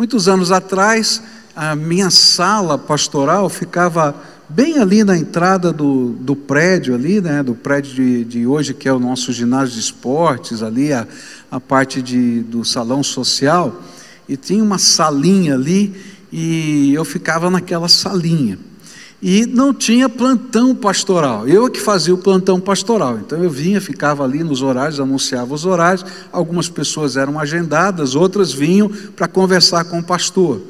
Muitos anos atrás, a minha sala pastoral ficava bem ali na entrada do, do prédio ali, né, do prédio de, de hoje, que é o nosso ginásio de esportes, ali a, a parte de, do salão social, e tinha uma salinha ali, e eu ficava naquela salinha. E não tinha plantão pastoral, eu que fazia o plantão pastoral, então eu vinha, ficava ali nos horários, anunciava os horários, algumas pessoas eram agendadas, outras vinham para conversar com o pastor.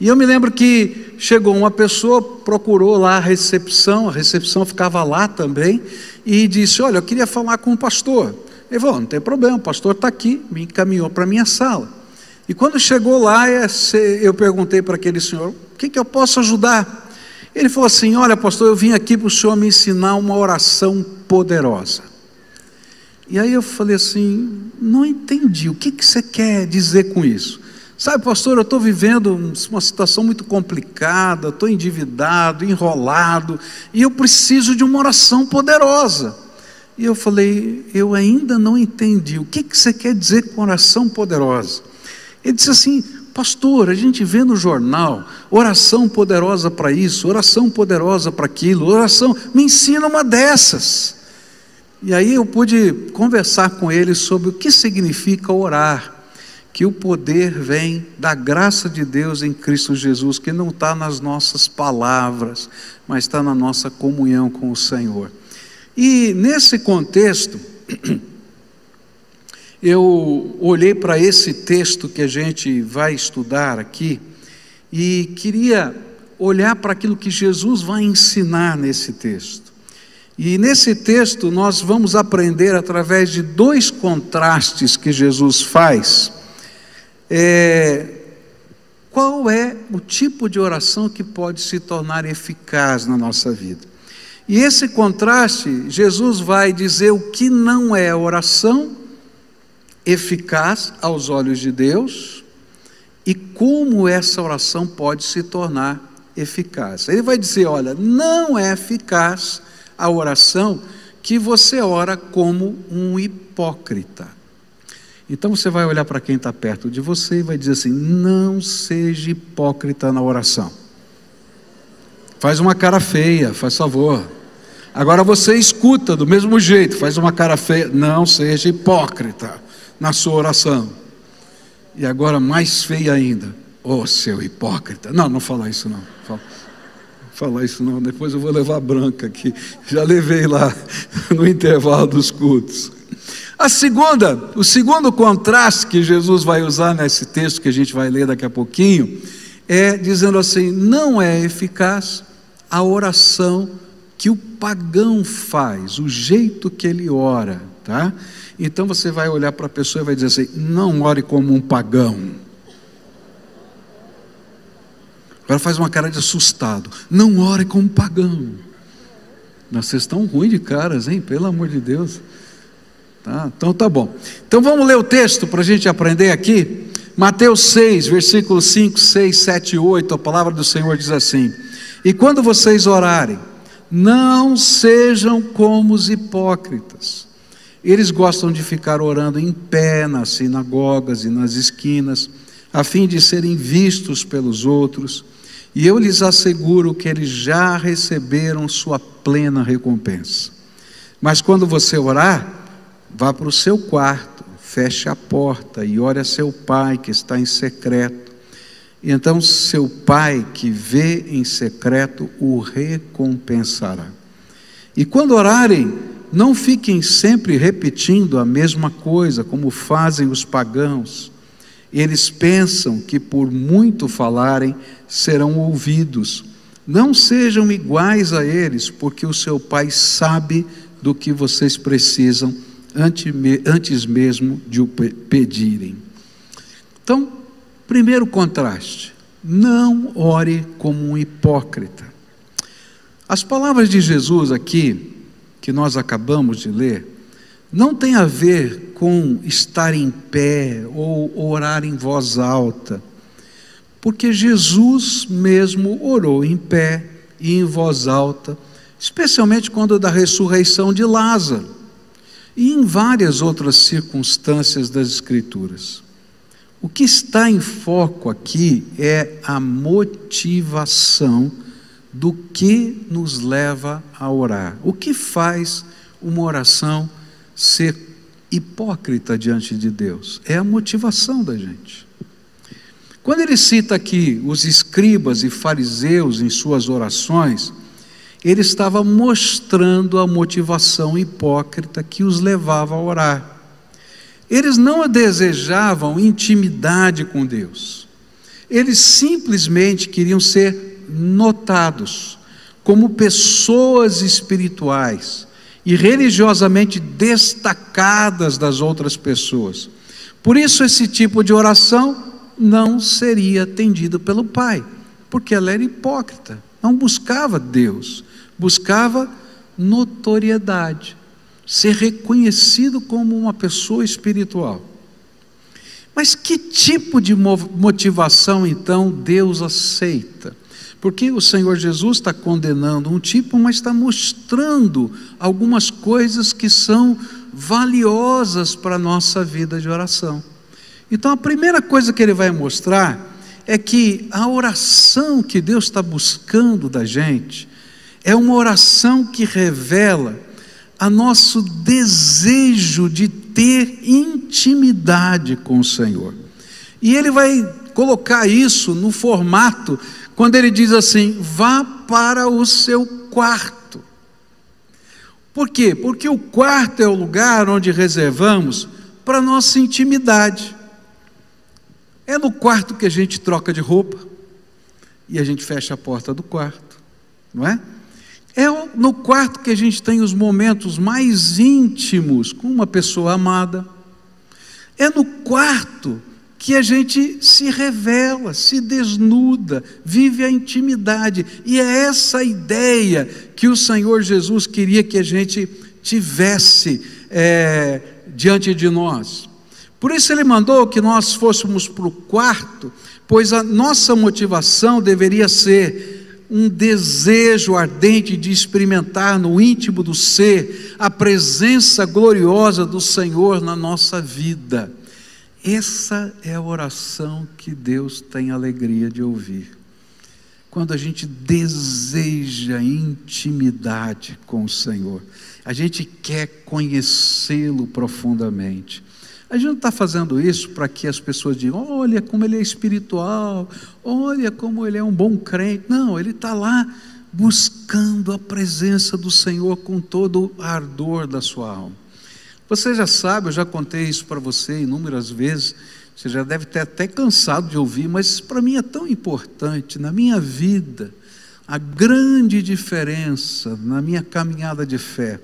E eu me lembro que chegou uma pessoa, procurou lá a recepção, a recepção ficava lá também, e disse: Olha, eu queria falar com o pastor. Ele falou: Não tem problema, o pastor está aqui, me encaminhou para a minha sala. E quando chegou lá, eu perguntei para aquele senhor: O que, que eu posso ajudar? Ele falou assim: Olha, pastor, eu vim aqui para o senhor me ensinar uma oração poderosa. E aí eu falei assim: Não entendi, o que, que você quer dizer com isso? Sabe, pastor, eu estou vivendo uma situação muito complicada, estou endividado, enrolado, e eu preciso de uma oração poderosa. E eu falei, eu ainda não entendi. O que, que você quer dizer com oração poderosa? Ele disse assim, pastor, a gente vê no jornal oração poderosa para isso, oração poderosa para aquilo, oração, me ensina uma dessas. E aí eu pude conversar com ele sobre o que significa orar que o poder vem da graça de Deus em Cristo Jesus, que não está nas nossas palavras, mas está na nossa comunhão com o Senhor. E nesse contexto, eu olhei para esse texto que a gente vai estudar aqui e queria olhar para aquilo que Jesus vai ensinar nesse texto. E nesse texto nós vamos aprender através de dois contrastes que Jesus faz é, qual é o tipo de oração que pode se tornar eficaz na nossa vida? E esse contraste, Jesus vai dizer o que não é oração eficaz aos olhos de Deus e como essa oração pode se tornar eficaz. Ele vai dizer: olha, não é eficaz a oração que você ora como um hipócrita. Então você vai olhar para quem está perto de você e vai dizer assim: não seja hipócrita na oração. Faz uma cara feia, faz favor. Agora você escuta do mesmo jeito, faz uma cara feia, não seja hipócrita na sua oração. E agora mais feia ainda, ô oh, seu hipócrita. Não, não fala isso não. Fala, isso não, depois eu vou levar branca aqui. Já levei lá no intervalo dos cultos. A segunda, o segundo contraste que Jesus vai usar nesse texto que a gente vai ler daqui a pouquinho, é dizendo assim: não é eficaz a oração que o pagão faz, o jeito que ele ora, tá? Então você vai olhar para a pessoa e vai dizer assim: não ore como um pagão. Agora faz uma cara de assustado. Não ore como um pagão. vocês estão ruins de caras, hein? Pelo amor de Deus. Tá? Então tá bom. Então vamos ler o texto para a gente aprender aqui. Mateus 6, versículos 5, 6, 7 e 8, a palavra do Senhor diz assim: E quando vocês orarem, não sejam como os hipócritas. Eles gostam de ficar orando em pé nas sinagogas e nas esquinas, a fim de serem vistos pelos outros. E eu lhes asseguro que eles já receberam sua plena recompensa. Mas quando você orar, Vá para o seu quarto, feche a porta e ore a seu pai que está em secreto. Então seu pai que vê em secreto o recompensará. E quando orarem, não fiquem sempre repetindo a mesma coisa, como fazem os pagãos. Eles pensam que por muito falarem serão ouvidos. Não sejam iguais a eles, porque o seu pai sabe do que vocês precisam antes mesmo de o pedirem. Então, primeiro contraste: não ore como um hipócrita. As palavras de Jesus aqui, que nós acabamos de ler, não tem a ver com estar em pé ou orar em voz alta, porque Jesus mesmo orou em pé e em voz alta, especialmente quando da ressurreição de Lázaro e em várias outras circunstâncias das Escrituras. O que está em foco aqui é a motivação do que nos leva a orar. O que faz uma oração ser hipócrita diante de Deus? É a motivação da gente. Quando ele cita aqui os escribas e fariseus em suas orações, ele estava mostrando a motivação hipócrita que os levava a orar. Eles não desejavam intimidade com Deus. Eles simplesmente queriam ser notados como pessoas espirituais e religiosamente destacadas das outras pessoas. Por isso, esse tipo de oração não seria atendido pelo Pai, porque ela era hipócrita, não buscava Deus, buscava notoriedade, ser reconhecido como uma pessoa espiritual. Mas que tipo de motivação então Deus aceita? Porque o Senhor Jesus está condenando um tipo, mas está mostrando algumas coisas que são valiosas para a nossa vida de oração. Então a primeira coisa que ele vai mostrar é que a oração que Deus está buscando da gente é uma oração que revela a nosso desejo de ter intimidade com o Senhor. E ele vai colocar isso no formato quando ele diz assim: vá para o seu quarto. Por quê? Porque o quarto é o lugar onde reservamos para nossa intimidade. É no quarto que a gente troca de roupa e a gente fecha a porta do quarto, não é? É no quarto que a gente tem os momentos mais íntimos com uma pessoa amada. É no quarto que a gente se revela, se desnuda, vive a intimidade. E é essa ideia que o Senhor Jesus queria que a gente tivesse é, diante de nós. Por isso ele mandou que nós fôssemos para o quarto, pois a nossa motivação deveria ser um desejo ardente de experimentar no íntimo do ser a presença gloriosa do Senhor na nossa vida. Essa é a oração que Deus tem alegria de ouvir. Quando a gente deseja intimidade com o Senhor, a gente quer conhecê-lo profundamente. A gente não está fazendo isso para que as pessoas digam, olha como ele é espiritual, olha como ele é um bom crente. Não, ele está lá buscando a presença do Senhor com todo o ardor da sua alma. Você já sabe, eu já contei isso para você inúmeras vezes, você já deve ter até cansado de ouvir, mas para mim é tão importante na minha vida, a grande diferença na minha caminhada de fé.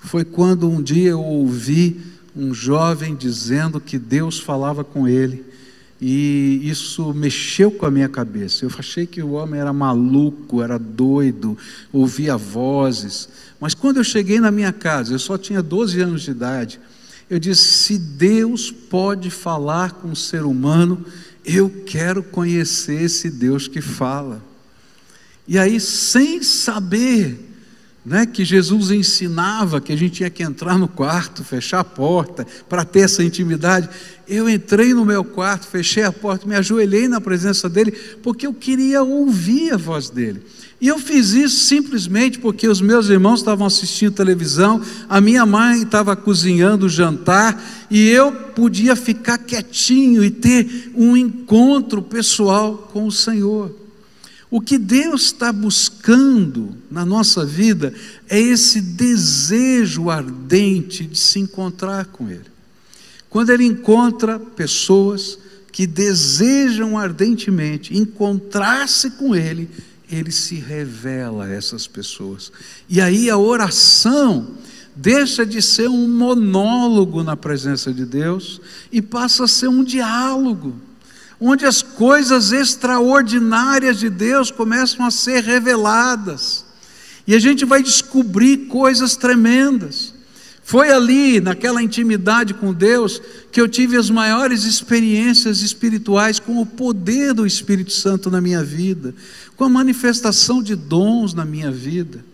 Foi quando um dia eu ouvi um jovem dizendo que Deus falava com ele, e isso mexeu com a minha cabeça. Eu achei que o homem era maluco, era doido, ouvia vozes. Mas quando eu cheguei na minha casa, eu só tinha 12 anos de idade, eu disse: se Deus pode falar com o ser humano, eu quero conhecer esse Deus que fala. E aí, sem saber né, que Jesus ensinava que a gente tinha que entrar no quarto, fechar a porta para ter essa intimidade. Eu entrei no meu quarto, fechei a porta, me ajoelhei na presença dele, porque eu queria ouvir a voz dele. E eu fiz isso simplesmente porque os meus irmãos estavam assistindo televisão, a minha mãe estava cozinhando o jantar, e eu podia ficar quietinho e ter um encontro pessoal com o Senhor. O que Deus está buscando na nossa vida é esse desejo ardente de se encontrar com Ele. Quando Ele encontra pessoas que desejam ardentemente encontrar-se com Ele, Ele se revela a essas pessoas. E aí a oração deixa de ser um monólogo na presença de Deus e passa a ser um diálogo onde as coisas extraordinárias de Deus começam a ser reveladas, e a gente vai descobrir coisas tremendas. Foi ali, naquela intimidade com Deus, que eu tive as maiores experiências espirituais com o poder do Espírito Santo na minha vida, com a manifestação de dons na minha vida.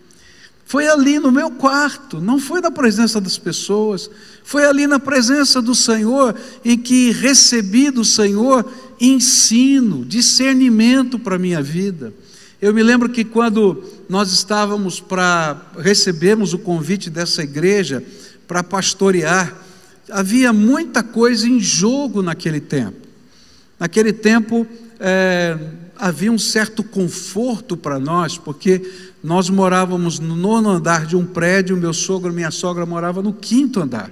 Foi ali no meu quarto, não foi na presença das pessoas, foi ali na presença do Senhor em que recebi do Senhor ensino, discernimento para a minha vida. Eu me lembro que quando nós estávamos para recebermos o convite dessa igreja para pastorear, havia muita coisa em jogo naquele tempo. Naquele tempo é, havia um certo conforto para nós, porque nós morávamos no nono andar de um prédio, meu sogro e minha sogra moravam no quinto andar.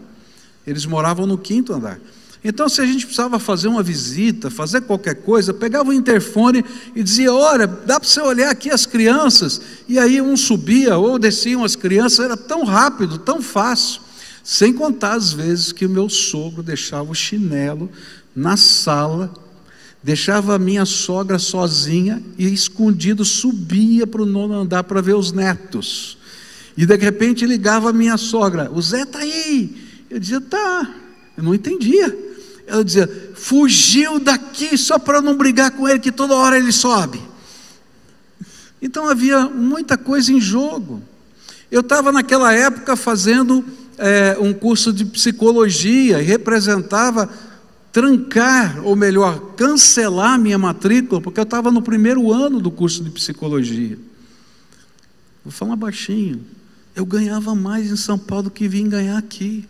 Eles moravam no quinto andar. Então, se a gente precisava fazer uma visita, fazer qualquer coisa, pegava o interfone e dizia: Olha, dá para você olhar aqui as crianças. E aí um subia ou desciam as crianças, era tão rápido, tão fácil. Sem contar as vezes que o meu sogro deixava o chinelo na sala deixava a minha sogra sozinha e escondido subia para o nono andar para ver os netos. E de repente ligava a minha sogra: O Zé está aí. Eu dizia: Tá. Eu não entendia. Ela dizia: Fugiu daqui só para não brigar com ele, que toda hora ele sobe. Então havia muita coisa em jogo. Eu estava naquela época fazendo é, um curso de psicologia e representava trancar, ou melhor, cancelar minha matrícula, porque eu estava no primeiro ano do curso de psicologia. Vou falar baixinho. Eu ganhava mais em São Paulo do que vim ganhar aqui.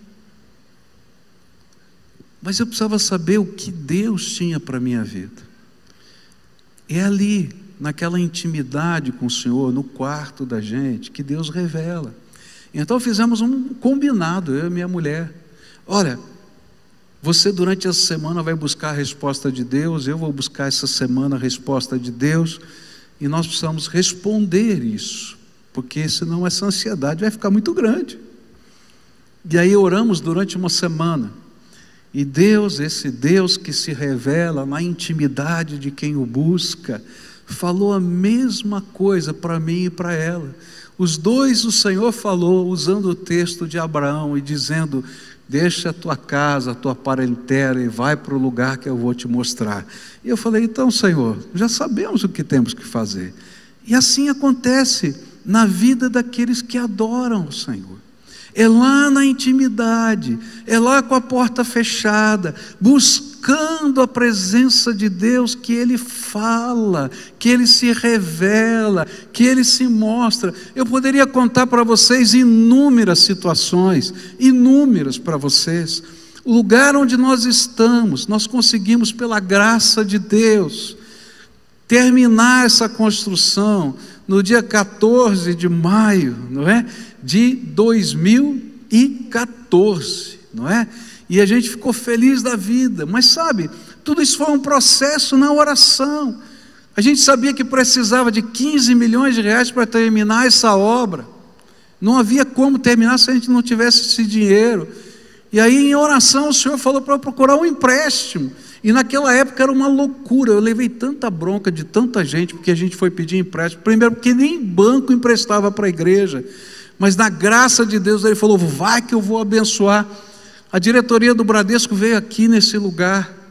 Mas eu precisava saber o que Deus tinha para a minha vida. É ali, naquela intimidade com o Senhor, no quarto da gente, que Deus revela. Então fizemos um combinado, eu e minha mulher. Olha, você, durante essa semana, vai buscar a resposta de Deus, eu vou buscar essa semana a resposta de Deus, e nós precisamos responder isso, porque senão essa ansiedade vai ficar muito grande. E aí oramos durante uma semana, e Deus, esse Deus que se revela na intimidade de quem o busca, falou a mesma coisa para mim e para ela. Os dois o Senhor falou usando o texto de Abraão e dizendo: deixa a tua casa, a tua parentela e vai para o lugar que eu vou te mostrar. E eu falei, então, Senhor, já sabemos o que temos que fazer. E assim acontece na vida daqueles que adoram o Senhor. É lá na intimidade, é lá com a porta fechada, buscando a presença de Deus que Ele fala, que Ele se revela, que Ele se mostra. Eu poderia contar para vocês inúmeras situações, inúmeras para vocês. O lugar onde nós estamos, nós conseguimos, pela graça de Deus, terminar essa construção no dia 14 de maio, não é? De 2014, não é? E a gente ficou feliz da vida, mas sabe, tudo isso foi um processo na oração. A gente sabia que precisava de 15 milhões de reais para terminar essa obra. Não havia como terminar se a gente não tivesse esse dinheiro. E aí, em oração, o Senhor falou para eu procurar um empréstimo. E naquela época era uma loucura. Eu levei tanta bronca de tanta gente, porque a gente foi pedir empréstimo. Primeiro, porque nem banco emprestava para a igreja. Mas na graça de Deus, ele falou: vai que eu vou abençoar. A diretoria do Bradesco veio aqui nesse lugar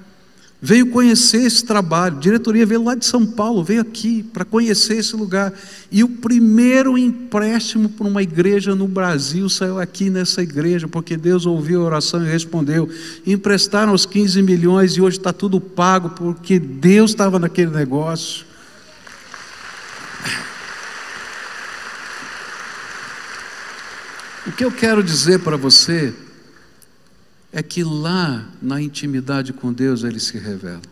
veio conhecer esse trabalho. A diretoria veio lá de São Paulo, veio aqui para conhecer esse lugar. E o primeiro empréstimo para uma igreja no Brasil saiu aqui nessa igreja, porque Deus ouviu a oração e respondeu. Emprestaram os 15 milhões e hoje está tudo pago, porque Deus estava naquele negócio. O que eu quero dizer para você é que lá na intimidade com Deus ele se revela.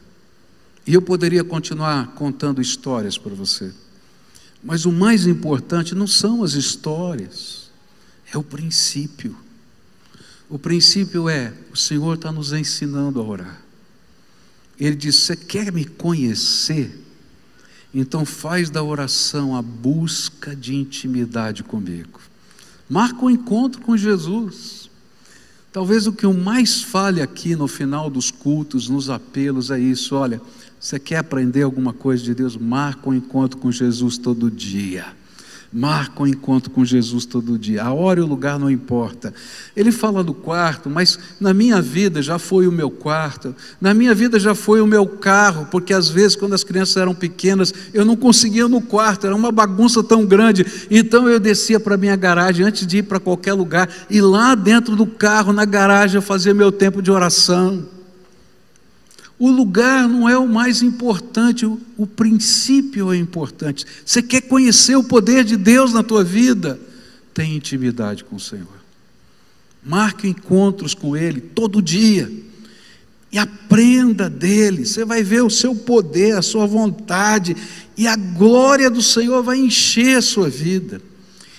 E eu poderia continuar contando histórias para você, mas o mais importante não são as histórias, é o princípio. O princípio é: o Senhor está nos ensinando a orar. Ele diz: Você quer me conhecer? Então faz da oração a busca de intimidade comigo. Marca o um encontro com Jesus. Talvez o que eu mais fale aqui no final dos cultos, nos apelos, é isso: olha, você quer aprender alguma coisa de Deus? Marca um encontro com Jesus todo dia. Marca o um encontro com Jesus todo dia. A hora e o lugar não importa. Ele fala do quarto, mas na minha vida já foi o meu quarto, na minha vida já foi o meu carro, porque às vezes, quando as crianças eram pequenas, eu não conseguia no quarto, era uma bagunça tão grande. Então eu descia para minha garagem antes de ir para qualquer lugar, e lá dentro do carro, na garagem, eu fazia meu tempo de oração. O lugar não é o mais importante, o, o, princípio é importante. Você quer conhecer o poder de Deus na tua vida? Tenha intimidade com o Senhor. Marque encontros com Ele todo dia. E aprenda dele. Você vai ver o seu poder, a sua vontade, e a glória do Senhor vai encher a sua vida.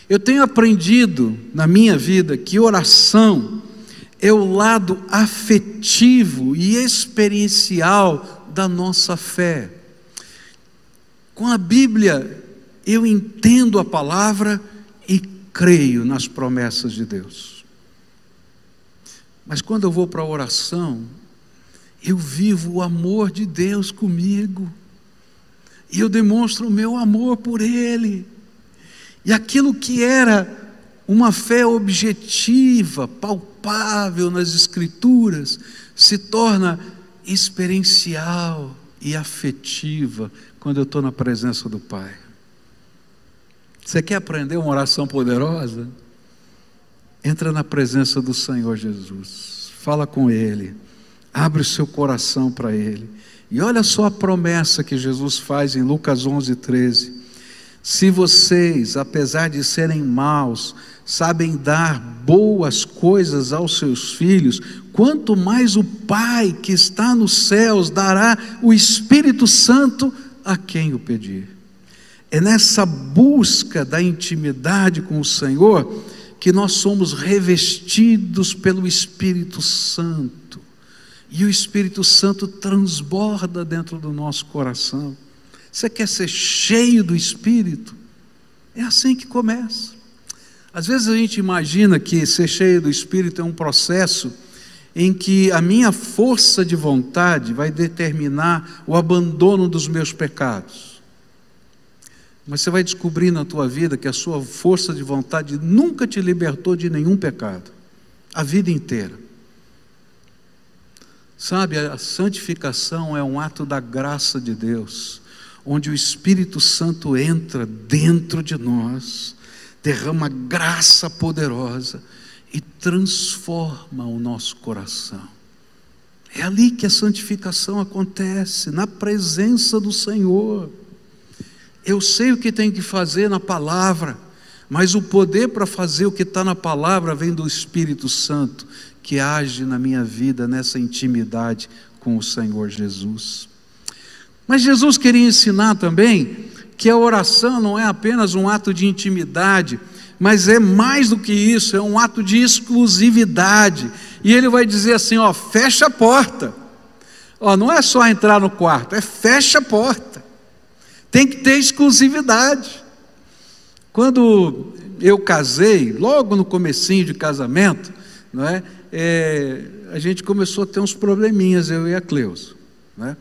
Eu tenho aprendido na minha vida que oração é o lado afetivo e experiencial da nossa fé. Com a Bíblia, eu entendo a palavra e creio nas promessas de Deus. Mas quando eu vou para a oração, eu vivo o amor de Deus comigo, e eu demonstro o meu amor por Ele, e aquilo que era uma fé objetiva, palpável, palpável nas Escrituras se torna experiencial e afetiva quando eu estou na presença do Pai. Você quer aprender uma oração poderosa? Entra na presença do Senhor Jesus, fala com Ele, abre o seu coração para Ele. E olha só a promessa que Jesus faz em Lucas 11, 13. Se vocês, apesar de serem maus, sabem dar boas coisas aos seus filhos, quanto mais o Pai que está nos céus dará o Espírito Santo a quem o pedir. É nessa busca da intimidade com o Senhor que nós somos revestidos pelo Espírito Santo. E o Espírito Santo transborda dentro do nosso coração. Você quer ser cheio do Espírito? É assim que começa. Às vezes a gente imagina que ser cheio do Espírito é um processo em que a minha força de vontade vai determinar o abandono dos meus pecados. Mas você vai descobrir na tua vida que a sua força de vontade nunca te libertou de nenhum pecado, a vida inteira. Sabe, a santificação é um ato da graça de Deus, onde o Espírito Santo entra dentro de nós derrama graça poderosa e transforma o nosso coração. É ali que a santificação acontece, na presença do Senhor. Eu sei o que tem que fazer na palavra, mas o poder para fazer o que está na palavra vem do Espírito Santo, que age na minha vida nessa intimidade com o Senhor Jesus. Mas Jesus queria ensinar também que a oração não é apenas um ato de intimidade, mas é mais do que isso, é um ato de exclusividade. E ele vai dizer assim: ó, fecha a porta. Ó, não é só entrar no quarto, é fecha a porta. Tem que ter exclusividade. Quando eu casei, logo no comecinho de casamento, não é, é a gente começou a ter uns probleminhas, eu e a Cleusa. Não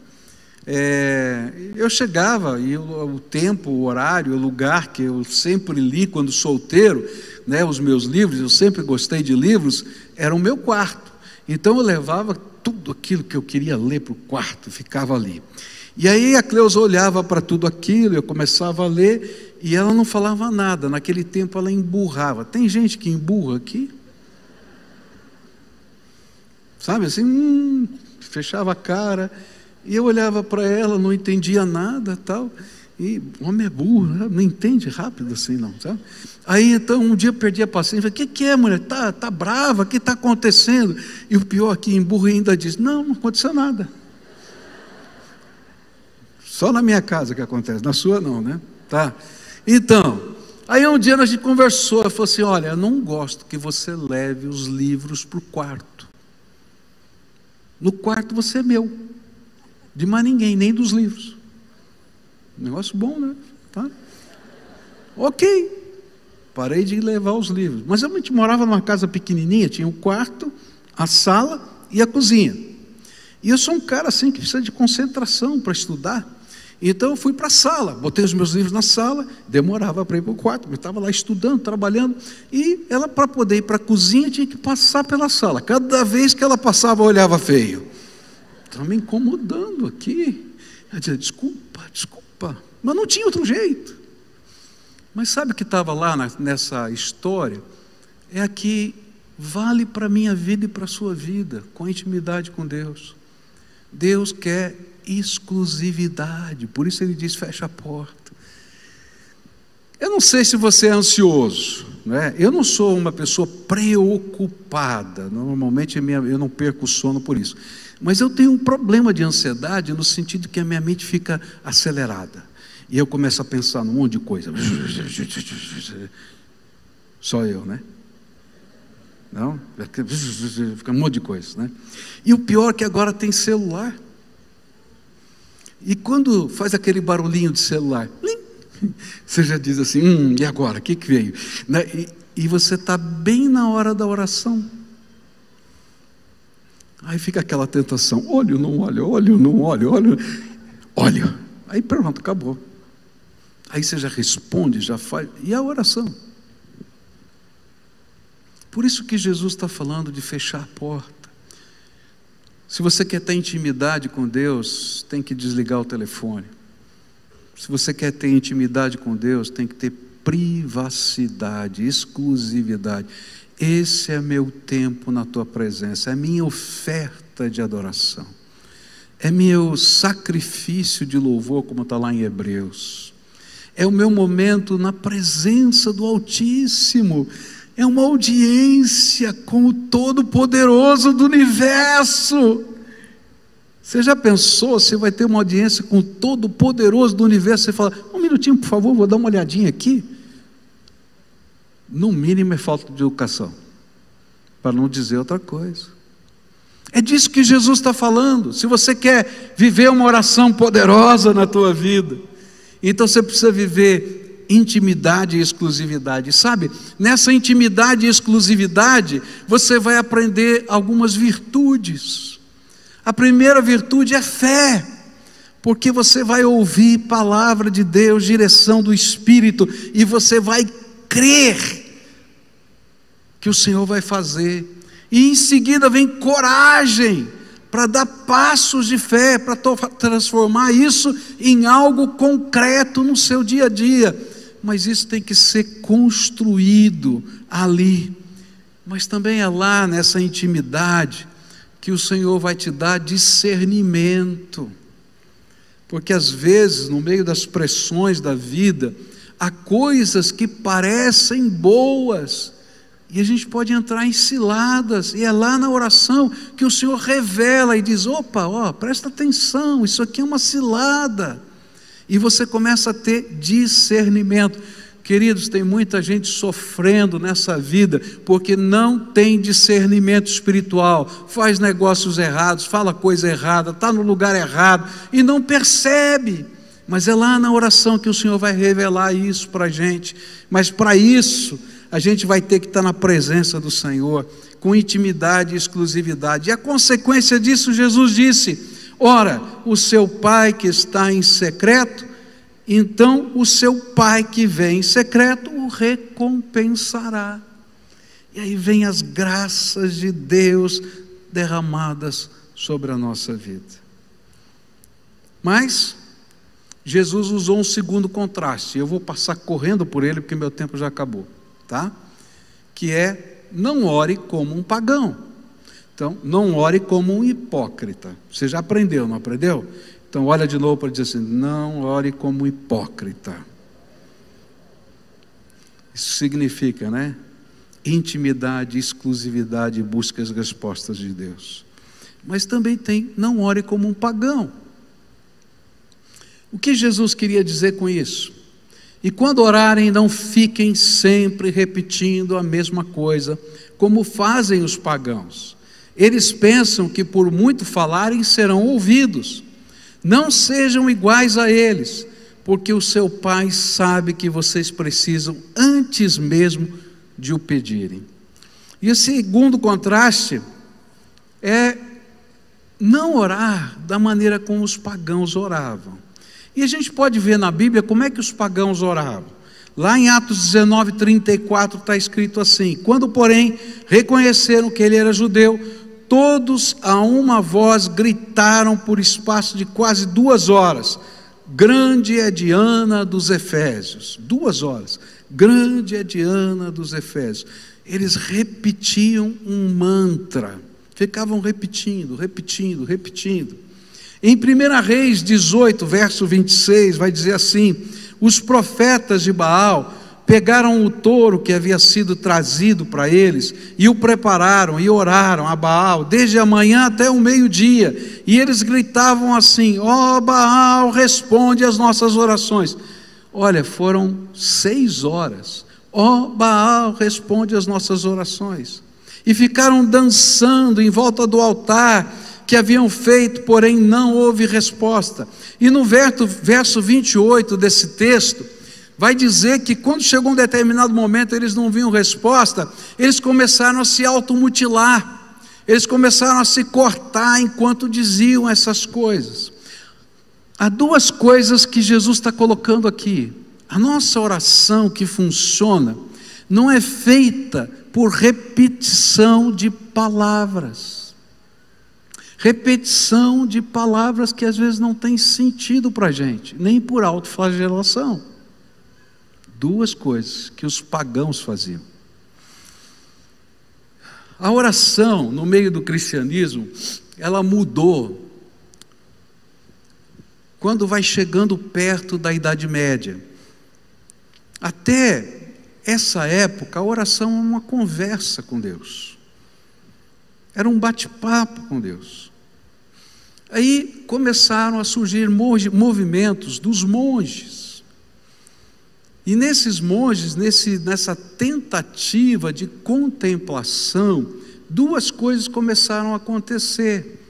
é? Eu chegava e o, o, tempo, o horário, o lugar que eu sempre li quando solteiro, né, os meus livros, eu sempre gostei de livros, era o meu quarto. Então eu levava tudo aquilo que eu queria ler para o quarto, ficava ali. E aí a Cleusa olhava para tudo aquilo, eu começava a ler e ela não falava nada. Naquele tempo ela emburrava. Tem gente que emburra aqui? Sabe assim, hum, fechava a cara. E eu olhava para ela, não entendia nada tal. E homem é burro, né? não entende rápido assim, não, sabe? Aí então um dia eu perdi a paciência, falei, o que, que é, mulher? Tá, tá brava, o que está acontecendo? E o pior aqui, em burro ainda diz, não, não aconteceu nada. Só na minha casa que acontece, na sua não, né? Tá. Então, aí um dia a gente conversou, ela falou assim: olha, eu não gosto que você leve os livros para o quarto. No quarto você é meu de mais ninguém, nem dos livros. Negócio bom, né? Tá? Ok. Parei de levar os livros. Mas eu morava numa casa pequenininha, tinha o um quarto, a sala e a cozinha. E eu sou um cara assim que precisa de concentração para estudar. Então eu fui para a sala, botei os meus livros na sala, demorava para ir para o quarto, eu estava lá estudando, trabalhando, e ela, para poder ir para a cozinha, tinha que passar pela sala. Cada vez que ela passava, eu olhava feio. Estava me incomodando aqui. Eu dizia, desculpa, desculpa. Mas não tinha outro jeito. Mas sabe o que estava lá nessa história? É que vale para a minha vida e para a sua vida, com intimidade com Deus. Deus quer exclusividade, por isso ele diz: fecha a porta. Eu não sei se você é ansioso, né? eu não sou uma pessoa preocupada, normalmente eu não perco o sono por isso, mas eu tenho um problema de ansiedade no sentido que a minha mente fica acelerada e eu começo a pensar num monte de coisa. Só eu, né? Não? Fica um monte de coisa, né? E o pior é que agora tem celular. E quando faz aquele barulhinho de celular, você já diz assim: hum, e agora? O que, que veio? Né? E, e você está bem na hora da oração. Aí fica aquela tentação: olho, não olho, olho, não olho, olho, olho. Aí pronto, acabou. Aí você já responde, já faz. E a oração? Por isso que Jesus está falando de fechar a porta. Se você quer ter intimidade com Deus, tem que desligar o telefone. Se você quer ter intimidade com Deus, tem que ter privacidade, exclusividade. Esse é meu tempo na tua presença, é minha oferta de adoração, é meu sacrifício de louvor, como está lá em Hebreus. É o meu momento na presença do Altíssimo é uma audiência com o Todo-Poderoso do universo. Você já pensou, você vai ter uma audiência com o Todo-Poderoso do universo, você fala, um minutinho, por favor, vou dar uma olhadinha aqui. No mínimo é falta de educação, para não dizer outra coisa. É disso que Jesus está falando. Se você quer viver uma oração poderosa na tua vida, então você precisa viver intimidade e exclusividade. Sabe, nessa intimidade e exclusividade, você vai aprender algumas virtudes. A primeira virtude é fé, porque você vai ouvir palavra de Deus, direção do Espírito, e você vai crer que o Senhor vai fazer. E em seguida vem coragem para dar passos de fé, para transformar isso em algo concreto no seu dia a dia mas isso tem que ser construído ali. Mas também é lá nessa intimidade que o Senhor vai te dar discernimento. Porque às vezes, no meio das pressões da vida, há coisas que parecem boas, e a gente pode entrar em ciladas, e é lá na oração que o Senhor revela e diz: opa, ó, presta atenção, isso aqui é uma cilada e você começa a ter discernimento. Queridos, tem muita gente sofrendo nessa vida porque não tem discernimento espiritual, faz negócios errados, fala coisa errada, está no lugar errado e não percebe. Mas é lá na oração que o Senhor vai revelar isso para a gente. Mas para isso, a gente vai ter que estar tá na presença do Senhor, com intimidade e exclusividade. E a consequência disso, Jesus disse: Ora, o seu pai que está em secreto, então o seu pai que vem em secreto o recompensará. E aí vem as graças de Deus derramadas sobre a nossa vida. Mas Jesus usou um segundo contraste. Eu vou passar correndo por ele porque meu tempo já acabou, tá? Que é não ore como um pagão. Então, não ore como um hipócrita. Você já aprendeu, não aprendeu? Então, olha de novo para dizer assim: não ore como hipócrita. Isso significa, né? Intimidade, exclusividade busca as respostas de Deus. Mas também tem, não ore como um pagão. O que Jesus queria dizer com isso? E quando orarem, não fiquem sempre repetindo a mesma coisa, como fazem os pagãos eles pensam que por muito falarem serão ouvidos. Não sejam iguais a eles, porque o seu pai sabe que vocês precisam antes mesmo de o pedirem. E o segundo contraste é não orar da maneira como os pagãos oravam. E a gente pode ver na Bíblia como é que os pagãos oravam. Lá em Atos 19, 34 está escrito assim: Quando, porém, reconheceram que ele era judeu, todos a uma voz gritaram por espaço de quase duas horas: Grande é Diana dos Efésios. Duas horas. Grande é Diana dos Efésios. Eles repetiam um mantra, ficavam repetindo, repetindo, repetindo. Em 1 Reis 18, verso 26, vai dizer assim: Os profetas de Baal pegaram o touro que havia sido trazido para eles e o prepararam e oraram a Baal desde a manhã até o meio-dia. E eles gritavam assim: Ó oh, Baal, responde às nossas orações. Olha, foram seis horas. Ó oh, Baal, responde às nossas orações. E ficaram dançando em volta do altar que haviam feito, porém não houve resposta. E no verso, verso 28 desse texto, vai dizer que quando chegou um determinado momento eles não viam resposta, eles começaram a se automutilar, eles começaram a se cortar enquanto diziam essas coisas. Há duas coisas que Jesus está colocando aqui. A nossa oração que funciona não é feita por repetição de palavras repetição de palavras que às vezes não tem sentido para a gente, nem por autoflagelação. Duas coisas que os pagãos faziam. A oração no meio do cristianismo, ela mudou quando vai chegando perto da Idade Média. Até essa época, a oração é uma conversa com Deus. Era um bate-papo com Deus. Aí começaram a surgir movimentos dos monges. E nesses monges, nesse, nessa tentativa de contemplação, duas coisas começaram a acontecer.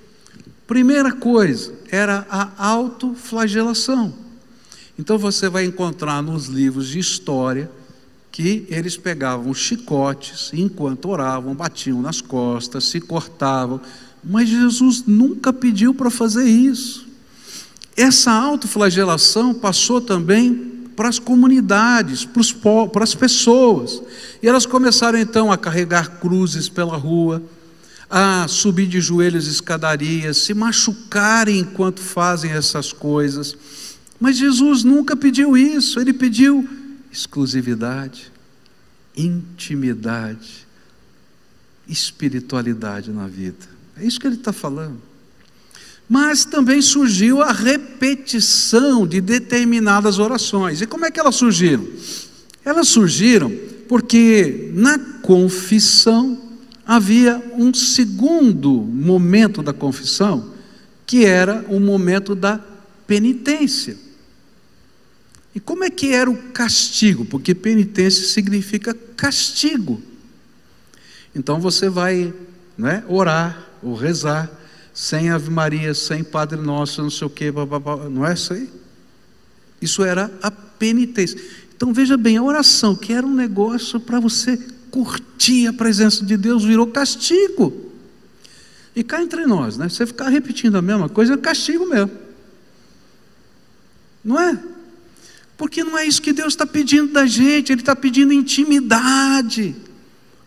Primeira coisa era a autoflagelação. Então você vai encontrar nos livros de história que eles pegavam chicotes e enquanto oravam, batiam nas costas, se cortavam, mas Jesus nunca pediu para fazer isso. Essa autoflagelação passou também para as comunidades, para, as pessoas. E elas começaram então a carregar cruzes pela rua, a subir de joelhos escadarias, se machucarem enquanto fazem essas coisas. Mas Jesus nunca pediu isso, ele pediu exclusividade, intimidade, espiritualidade na vida. É isso que ele está falando. Mas também surgiu a repetição de determinadas orações. E como é que elas surgiram? Elas surgiram porque na confissão havia um segundo momento da confissão, que era o momento da penitência. E como é que era o castigo? Porque penitência significa castigo. Então você vai né, orar, ou rezar, sem Ave Maria, sem Padre Nosso, não sei o quê, não é isso aí? Isso era a penitência. Então veja bem, a oração, que era um negócio para você curtir a presença de Deus, virou castigo. E cá entre nós, né? Você ficar repetindo a mesma coisa é castigo mesmo. Não é? Porque não é isso que Deus está pedindo da gente, Ele está pedindo intimidade.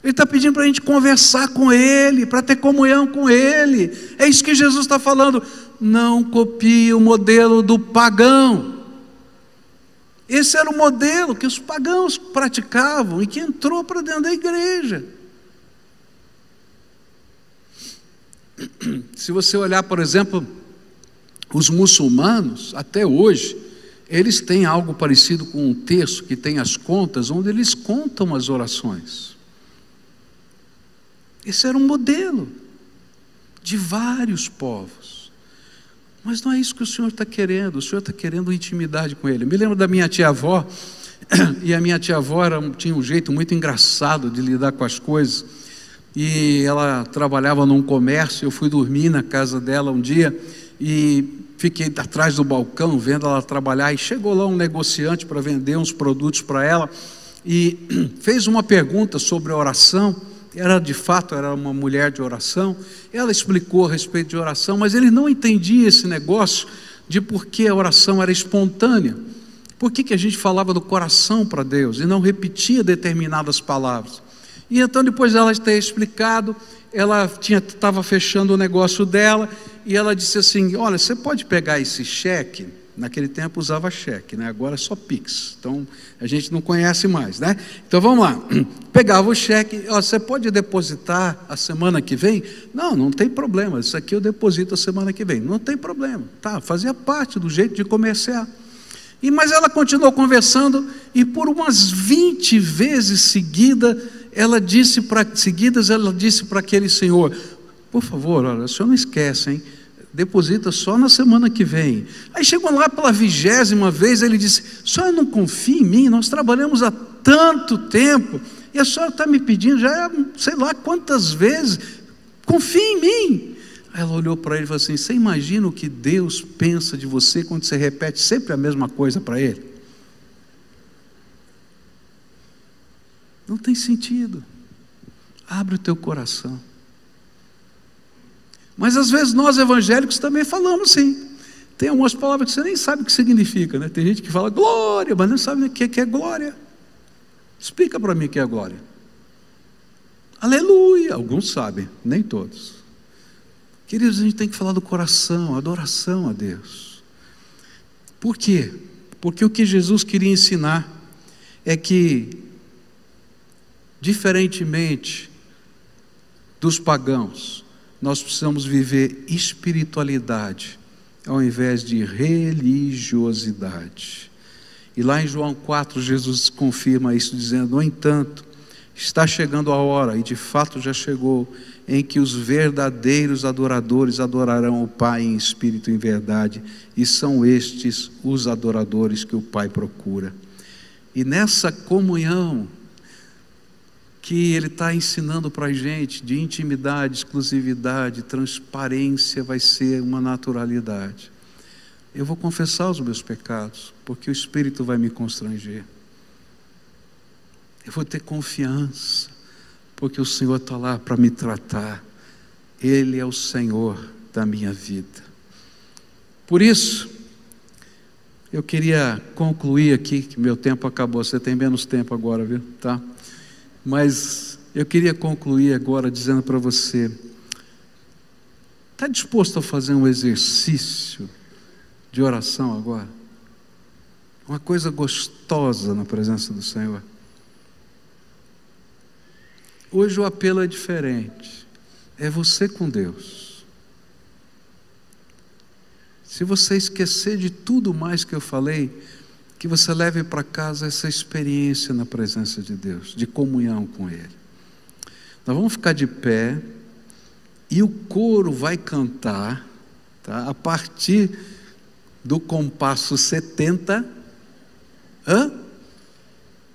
Ele está pedindo para a gente conversar com Ele, para ter comunhão com Ele. É isso que Jesus está falando. Não copie o modelo do pagão. Esse era o modelo que os pagãos praticavam e que entrou para dentro da igreja. Se você olhar, por exemplo, os muçulmanos, até hoje, eles têm algo parecido com um texto que tem as contas, onde eles contam as orações. Esse era um modelo de vários povos. Mas não é isso que o Senhor está querendo, o Senhor está querendo intimidade com Ele. Eu me lembro da minha tia-avó, e a minha tia-avó tinha um jeito muito engraçado de lidar com as coisas, e ela trabalhava num comércio. Eu fui dormir na casa dela um dia e fiquei atrás do balcão vendo ela trabalhar. E chegou lá um negociante para vender uns produtos para ela e fez uma pergunta sobre oração era de fato era uma mulher de oração. Ela explicou a respeito de oração, mas ele não entendia esse negócio de por que a oração era espontânea. Por que, que a gente falava do coração para Deus e não repetia determinadas palavras? E então, depois dela ter explicado, ela estava fechando o negócio dela e ela disse assim: Olha, você pode pegar esse cheque Naquele tempo usava cheque, né? agora é só Pix. Então a gente não conhece mais, né? Então vamos lá. Pegava o cheque, ó, você pode depositar a semana que vem? Não, não tem problema. Isso aqui eu deposito a semana que vem. Não tem problema. Tá, fazia parte do jeito de comerciar. E mas ela continuou conversando e por umas 20 vezes seguida, ela disse para seguidas ela disse para aquele senhor: "Por favor, olha, o senhor não esquece, hein? deposita só na semana que vem. Aí chegou lá pela vigésima vez, ele disse: Senhora não confia em mim, nós trabalhamos há tanto tempo, e a senhora está me pedindo já sei lá quantas vezes, confia em mim. Aí ela olhou para ele e falou assim: Você imagina o que Deus pensa de você quando você repete sempre a mesma coisa para Ele? Não tem sentido. Abre o teu coração. Mas às vezes nós evangélicos também falamos sim. Tem algumas palavras que você nem sabe o que significa, né? Tem gente que fala glória, mas não sabe o que é glória. Explica para mim o que é glória. Aleluia, alguns sabem, nem todos. Queridos, a gente tem que falar do coração, adoração a Deus. Por quê? Porque o que Jesus queria ensinar é que, diferentemente dos pagãos, nós precisamos viver espiritualidade ao invés de religiosidade. E lá em João 4, Jesus confirma isso, dizendo: No entanto, está chegando a hora, e de fato já chegou, em que os verdadeiros adoradores adorarão o Pai em espírito e em verdade, e são estes os adoradores que o Pai procura. E nessa comunhão, que ele está ensinando para a gente de intimidade, exclusividade, transparência vai ser uma naturalidade. Eu vou confessar os meus pecados, porque o Espírito vai me constranger. Eu vou ter confiança, porque o Senhor está lá para me tratar. Ele é o Senhor da minha vida. Por isso, eu queria concluir aqui, que meu tempo acabou. Você tem menos tempo agora, viu? Tá? Mas eu queria concluir agora dizendo para você: está disposto a fazer um exercício de oração agora? Uma coisa gostosa na presença do Senhor. Hoje o apelo é diferente. É você com Deus. Se você esquecer de tudo mais que eu falei, que você leve para casa essa experiência na presença de Deus, de comunhão com Ele. Nós vamos ficar de pé e o coro vai cantar, tá? a partir do compasso 70. Hã?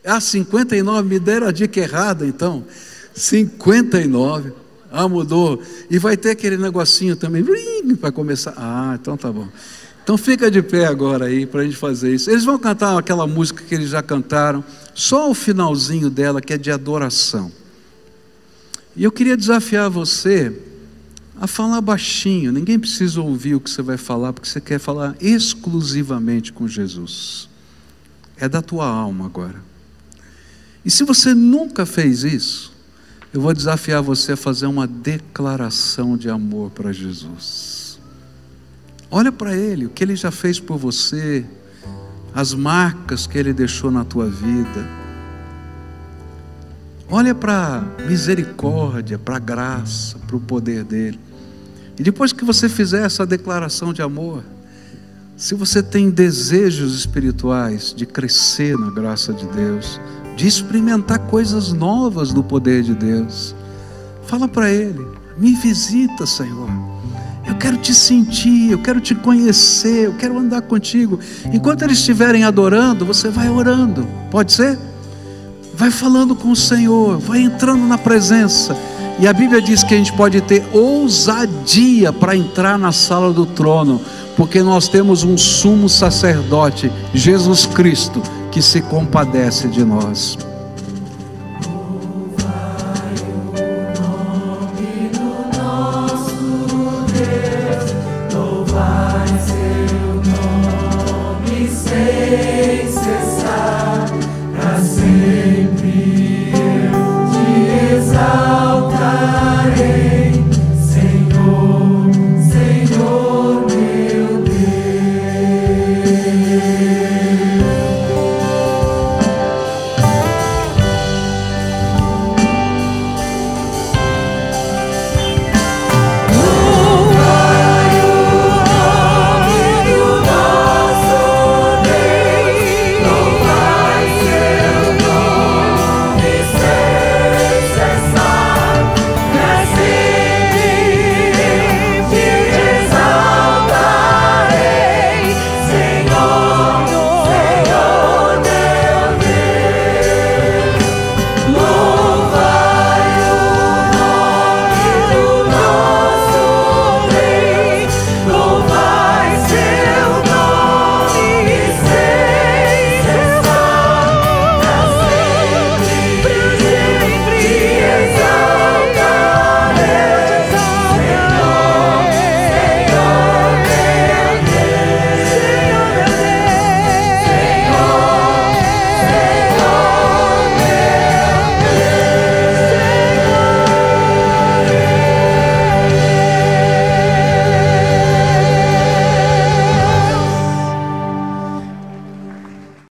Ah, 59, me deram a dica errada então. 59. Ah, mudou. E vai ter aquele negocinho também para começar. Ah, então tá bom. Então fica de pé agora aí para a gente fazer isso. Eles vão cantar aquela música que eles já cantaram, só o finalzinho dela que é de adoração. E eu queria desafiar você a falar baixinho. Ninguém precisa ouvir o que você vai falar, porque você quer falar exclusivamente com Jesus. É da tua alma agora. E se você nunca fez isso, eu vou desafiar você a fazer uma declaração de amor para Jesus. Olha para Ele, o que Ele já fez por você, as marcas que Ele deixou na tua vida. Olha para a misericórdia, para a graça, para o poder dEle. E depois que você fizer essa declaração de amor, se você tem desejos espirituais de crescer na graça de Deus, de experimentar coisas novas do poder de Deus, fala para Ele: me visita, Senhor. Eu quero te sentir, eu quero te conhecer, eu quero andar contigo. Enquanto eles estiverem adorando, você vai orando, pode ser? Vai falando com o Senhor, vai entrando na presença. E a Bíblia diz que a gente pode ter ousadia para entrar na sala do trono, porque nós temos um sumo sacerdote, Jesus Cristo, que se compadece de nós.